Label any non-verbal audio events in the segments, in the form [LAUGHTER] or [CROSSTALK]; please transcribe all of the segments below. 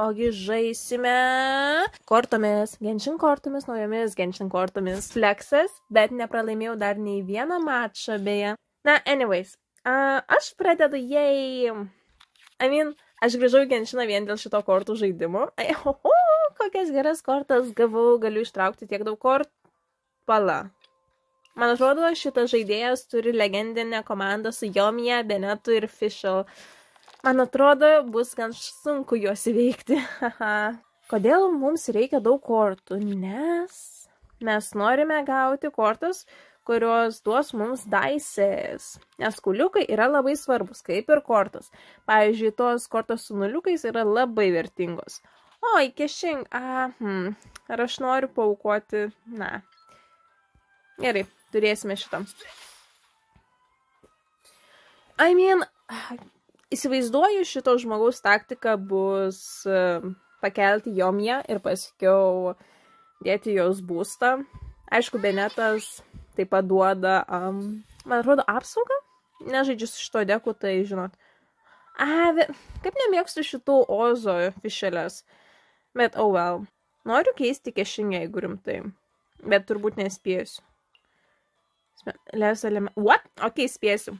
ogi žaisime kortomis, genšin kortomis, naujomis genšin kortomis. Fleksas, bet nepralaimėjau dar nei vieną mačą beje. Na, anyways, uh, aš pradedu, jei... I mean, aš grįžau į genšiną vien dėl šito kortų žaidimo. Ai, ho, ho, kokias geras kortas gavau, galiu ištraukti tiek daug kortų. Pala. Man atrodo, šitas žaidėjas turi legendinę komandą su Jomija, Benetu ir Fischel. Man atrodo, bus gan sunku juos įveikti. [LAUGHS] Kodėl mums reikia daug kortų? Nes mes norime gauti kortas, kurios duos mums daisės. Nes kuliukai yra labai svarbus, kaip ir kortos. Pavyzdžiui, tos kortos su nuliukais yra labai vertingos. Oi, kešing, a, hmm, ar aš noriu paukoti, na. Gerai, turėsime šitą. I mean, įsivaizduoju, šito žmogaus taktika bus uh, pakelti Jomiją ir paskiau dėti jos būstą. Aišku, Benetas taip pat duoda, um, man atrodo, apsaugą. Nežaidžiu su šito deku, tai žinot. A, kaip nemėgstu šitų ozo fišelės. Bet, oh well. Noriu keisti kešingą, jeigu rimtai. Bet turbūt nespėsiu. Les element. What? Ok, spėsiu.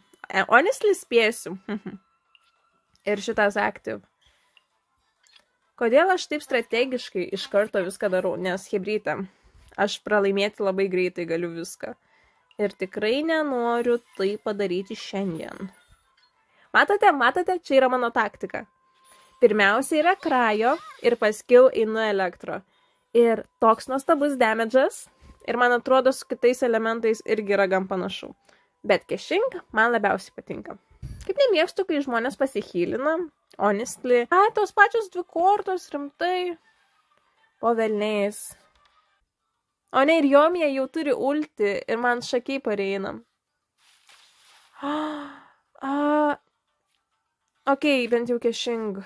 Honestly, spėsiu. [LAUGHS] Ir šitas active. Kodėl aš taip strategiškai iš karto viską darau? Nes hebrytė, aš pralaimėti labai greitai galiu viską. Ir tikrai nenoriu tai padaryti šiandien. Matote, matote, čia yra mano taktika. Pirmiausia yra krajo ir paskiau einu elektro. Ir toks nuostabus damage'as. Ir man atrodo, su kitais elementais irgi yra gan panašu. Bet kešing man labiausiai patinka. Kaip nemėgstu, kai žmonės pasihylina, honestly. A, tos pačios dvi kortos, rimtai. Po velniais. O ne, ir Jomija jau turi ulti ir man šakiai pareina. [GASPS] Ah, ok, bent jau kešing.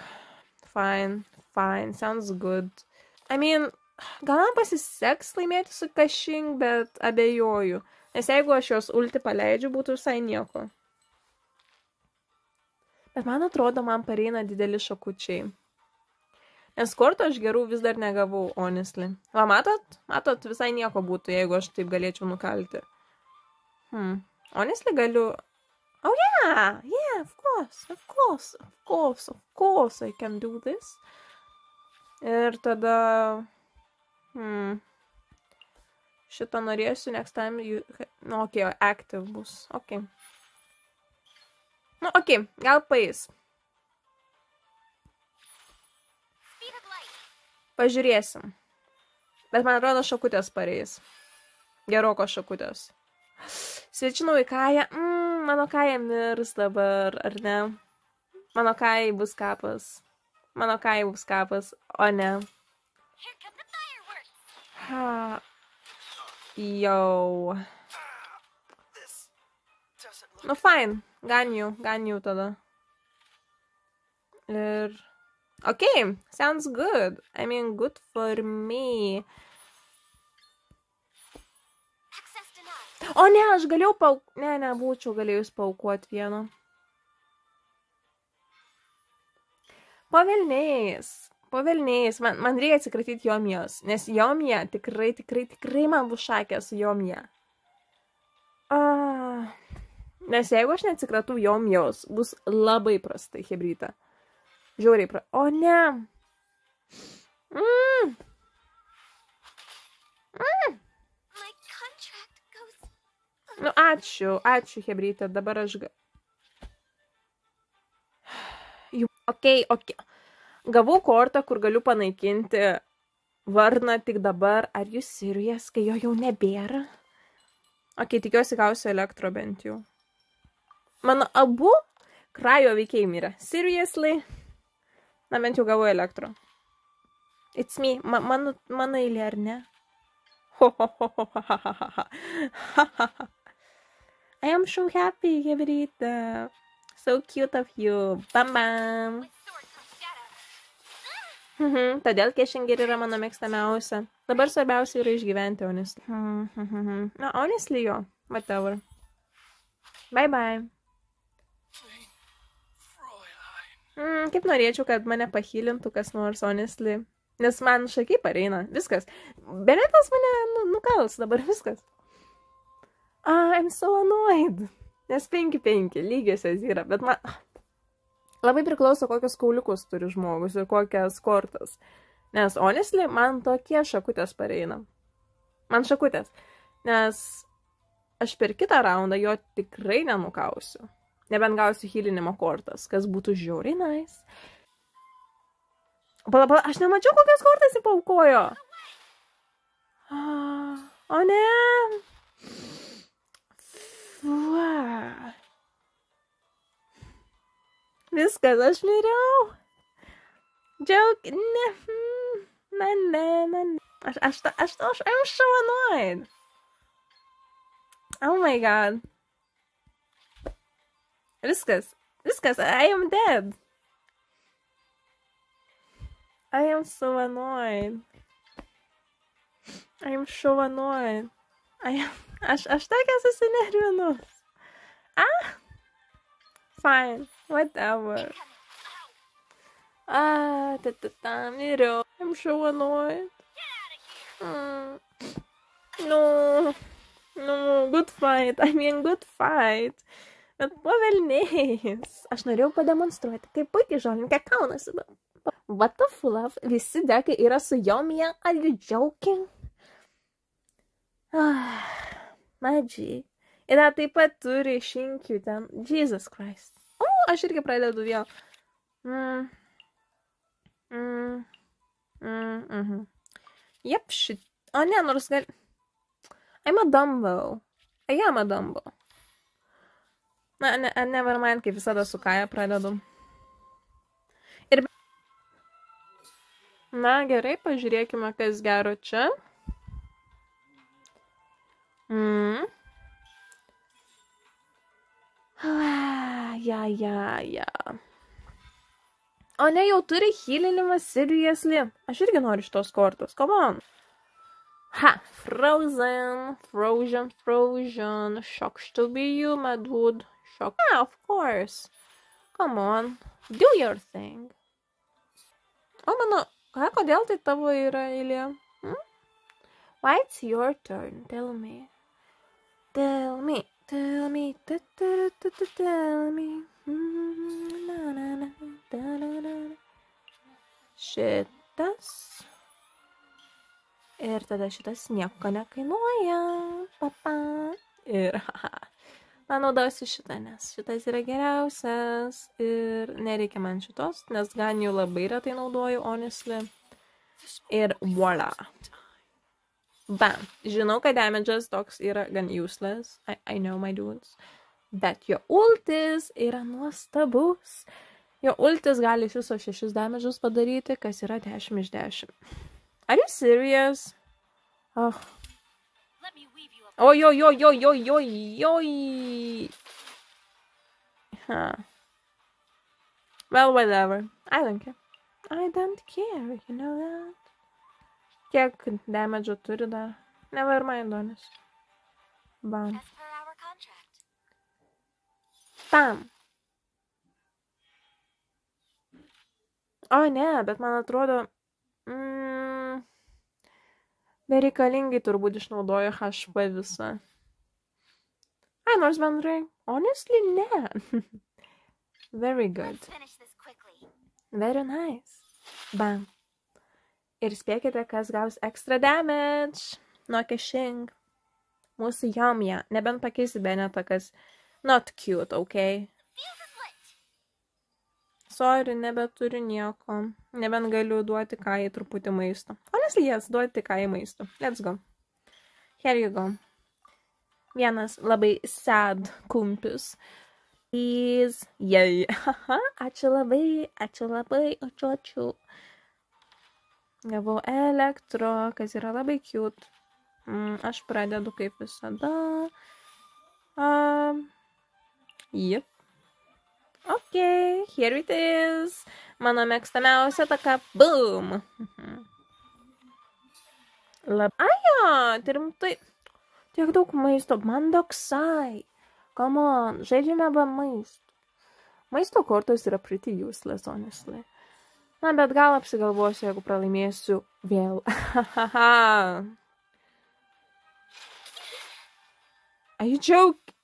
Fine, fine, sounds good. I mean, gal man pasiseks laimėti su kešing, bet abejoju. Nes jeigu aš jos ulti paleidžiu, būtų visai nieko. Bet man atrodo, man pareina dideli šakučiai. Nes kortų aš gerų vis dar negavau, honestly. Va, matot? Matot, visai nieko būtų, jeigu aš taip galėčiau nukalti. Hmm. Honestly galiu... Oh, yeah! Yeah, of course, of course, of course, of course I can do this. Ir tada... Hmm. Šitą norėsiu, next time you... Nu, okei, okay, active bus. Okei. Nu, okei, okay, gal paės. Pažiūrėsim. Bet man atrodo, šakutės pareis. Geroko šakutės. Svečiinau į Kają. Mm, mano Kaja mirs dabar, ar ne? Mano Kajai bus kapas. Mano Kajai bus kapas, o ne. Ha. Jau. Nu, fine. Gan jau, gan jau tada. Ir... Okay, sounds good. I mean, good for me. O ne, aš galėjau pauk... Ne, nebūčiau galėjus paukoti vieną. Pavelniais. Pavelniais. Man, man reikia atsikratyti Jomijos. Nes Jomija tikrai, tikrai, tikrai man bus šakė su Jomija. Ah. Nes jeigu aš neatsikratau Jomijos, bus labai prastai hebryta. Žiauriai pra... O ne. Mm. Mm. Nu, ačiū, ačiū, Hebrytė, dabar aš... [SIGHS] Jau, okei, okay, okei. Okay. Gavau kortą, kur galiu panaikinti varną tik dabar. Ar jūs sirijas, kai jo jau nebėra? Ok, tikiuosi gausiu elektro bent jau. Mano abu krajo veikiai mirė. Seriously? Na, bent jau gavau elektro. It's me. Ma mano, mano eilė, ar ne? Ho, ho, ho, ho, ha, ha, ha, ha, ha, ha. I am so happy, Gabrieta. So cute of you. Bam, bam. Mhm, todėl Keshinger yra mano mėgstamiausia. Dabar svarbiausia yra išgyventi, honestly. Na, honestly, jo. Whatever. Bye, bye. Mm, kaip norėčiau, kad mane pahilintų kas nors, honestly. Nes man šakiai pareina. Viskas. Benetas mane nu, nukals dabar [LAUGHS] viskas. Ah, I'm so annoyed. Nes 5-5 lygiosios yra, bet man... Labai priklauso, kokius kauliukus turi žmogus ir kokias kortas. Nes, honestly, man tokie šakutės pareina. Man šakutės. Nes aš per kitą raundą jo tikrai nenukausiu. Nebent gausiu hilinimo kortas, kas būtų žiauriai nice. Pala, pala, aš nemačiau, kokias kortas jį paukojo. O ne. Fua. Viskas, aš miriau. Džiaug, ne. Na, ne, na, ne. Aš, aš, aš, aš, I'm so annoyed. Oh my god. Viskas. Viskas. I am dead. I am so annoyed. I am so annoyed. I am... Aš tokia susinervinus. Ah. Fine. Whatever. Ah, ta ta ta, miriau. I'm so annoyed. Mm. No. No, good fight. I mean, good fight. Bet po velniais. Aš norėjau pademonstruoti, kaip puikiai žolininkė kaunasi. What the fluff? Visi dekai yra su Jomija. Are you joking? Ah, Madžiai. Ir taip pat turi šinkių ten. Jesus Christ. O, aš irgi pradedu vėl. Mm. Mm. Mm, mm -hmm. Jep, šit. O ne, nors gal... I'm a Dumbo. I am a Dumbo. Na, ne, never mind, kaip visada su Kaja pradedu. Ir... Na, gerai, pažiūrėkime, kas gero čia. Mm. [SIGHS] Ja, ja, ja. O ne, jau turi hylinimą seriously. Aš irgi noriu šitos kortos. Come on. Ha! Frozen, Frozen, Frozen. Shocks to be you, my dude. Shock. Yeah, of course. Come on. Do your thing. O mano, ką, kodėl tai tavo yra eilė? Hmm? Why it's your turn? Tell me. Tell me. Tell me. Ta -ta -ta -ta tell me. Mm, na, na, na, da, na, na. Šitas. Ir tada šitas nieko nekainuoja. Papa. Ir [LAUGHS] haha. Man naudosiu šitą, nes šitas yra geriausias. Ir nereikia man šitos, nes gan jau labai retai naudoju, honestly. Ir voila. Bam. Žinau, kad damage'as toks yra gan useless. I, I know my dudes. Bet jo ultis yra nuostabus. Jo ultis gali iš viso šešis damage'us padaryti, kas yra 10 iš 10. Are you serious? Oh. Oi, oi, oi, oi, oi, oi, oi. Huh. Well, whatever. I don't care. I don't care, you know that. Kiek damage turi dar? Never mind, honest. Bam. Bam. O ne, bet man atrodo, Bereikalingai turbūt išnaudoju HP visą. Ai, nors bendrai, honestly, ne. [LAUGHS] Very good. Very nice. Bam. Ir spėkite, kas gaus extra damage nuo kešing. Mūsų jomja. Nebent pakeisi Benetą, kas not cute, ok? Sorry, nebeturiu nieko. Nebent galiu duoti Kajai truputį maisto. Honestly, yes, duoti Kajai maisto. Let's go. Here you go. Vienas labai sad kumpis. Please. Yay. ačiū labai, ačiū labai, ačiū, ačiū. Gavau elektro, kas yra labai cute. Mm, aš pradedu kaip visada. Um, yep. Ok, here it is. Mano mėgstamiausia taka. Boom. Labai. Aja, rimtai. Tiek daug maisto. Man doksai. Come on, žaidžiame be maisto. Maisto kortos yra pretty useless, honestly. Na, bet gal apsigalvosiu, jeigu pralaimėsiu vėl. Are you joking?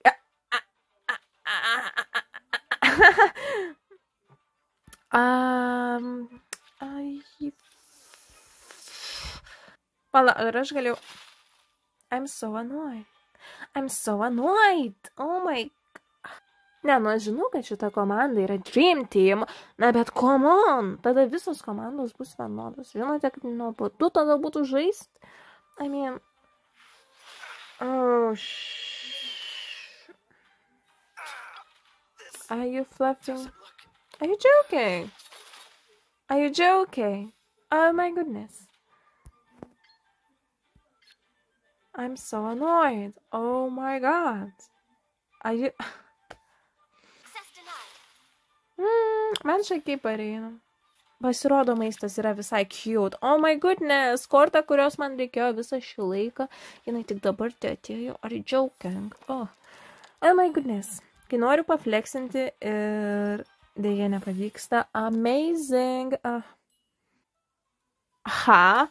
Um, ai... Pala, ar aš galėjau... I'm so annoyed. I'm so annoyed. Oh my... Ne, nu aš žinau, kad šita komanda yra Dream Team, na bet come on, tada visos komandos bus vienodos. Žinote, kad nuobodu tada būtų žaisti. I mean... Oh, sh... Are you fluffing? Are you joking? Are you joking? Oh my goodness. I'm so annoyed. Oh my god. Are you. [LAUGHS] Mm, man šakiai pareina. Pasirodo, maistas yra visai cute. Oh my goodness, korta, kurios man reikėjo visą šį laiką, jinai tik dabar te atėjo. Are you joking? Oh. oh my goodness. Kai noriu pafleksinti ir dėja nepavyksta. Amazing. Uh. Aha.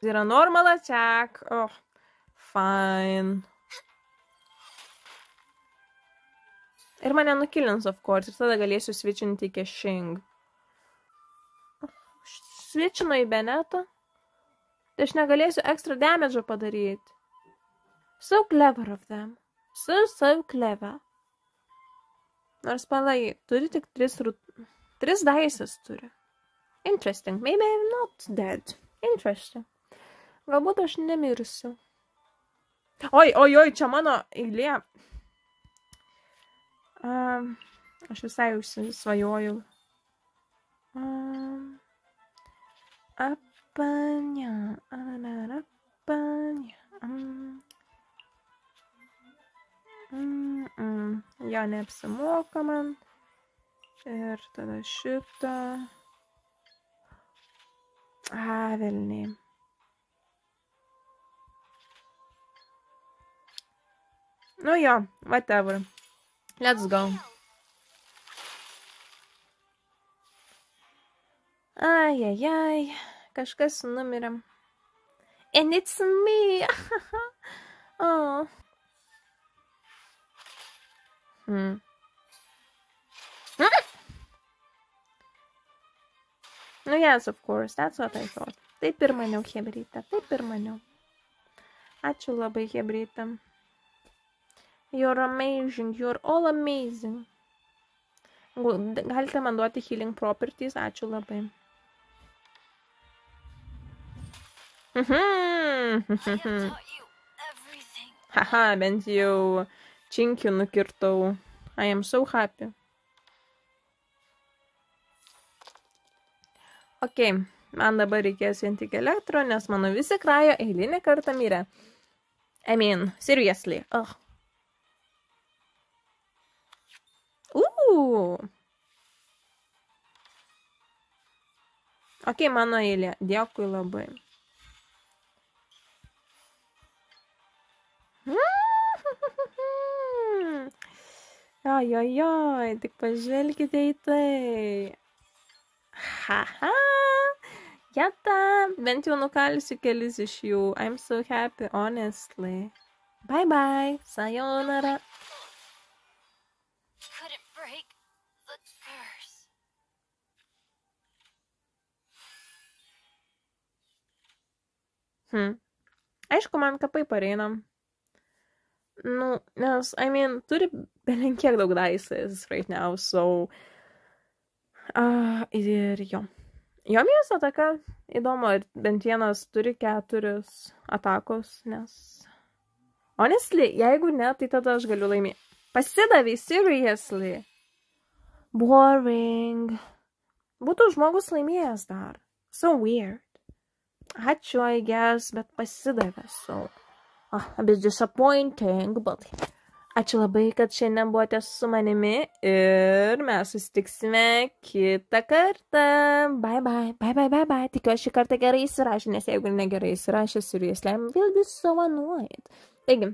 Yra normal attack. Oh, fine. Ir mane nukilins, of course, ir tada galėsiu switchinti į Kešing. Switchinu į Benetą. Tai aš negalėsiu ekstra damage padaryti. So clever of them. So, so clever. Nors palai, turi tik tris, tris daises turi. Interesting. Maybe I'm not dead. Interesting. Galbūt aš nemirsiu. Oi, oi, oi, čia mano eilė. Um, aš visai užsisvajojau. Um, ap apanya, apanya. Mm. Mm -mm. Jo neapsimoka man. Ir tada šitą. A, velniai. Nu jo, whatever. Let's go. Ai, ai, ai kažkas numirė. And it's me. [LAUGHS] oh. Hmm. [LAUGHS] No yes, of course, that's what I thought. Taip ir maniau, Hebrytė, taip ir maniau. Ačiū labai, Hebrytė. You're amazing, you're all amazing. Galite man duoti healing properties, ačiū labai. Haha, bent jau činkių nukirtau. I am so happy. Ok, man dabar reikės vien tik elektro, nes mano visi krajo eilinį kartą mirė. I mean, seriously. Oh. Uuu. Ok, mano eilė. Dėkui labai. Oi, tik pažvelkite į tai. Haha. Jata, bent jau nukalsiu kelis iš jų. I'm so happy, honestly. Bye bye. Sayonara. Hmm. Aišku, man kapai pareinam. No, nes, I mean, turi belenkiek daug dices right now, so. Uh, ir jo. Jo mėsų ataka įdomu, ir bent vienas turi keturis atakos, nes. Honestly, jeigu ne, tai tada aš galiu laimėti. Pasidavai, seriously. Boring. Būtų žmogus laimėjęs dar. So weird. Ačiū, I guess, bet pasidavė, so. A bit disappointing, but ačiū labai, kad šiandien buvote su manimi ir mes susitiksime kitą kartą. Bye bye, bye bye, bye bye. Tikiuosi šį kartą gerai įsirašė, nes jeigu negerai seriously, I'm will be so annoyed. Taigi,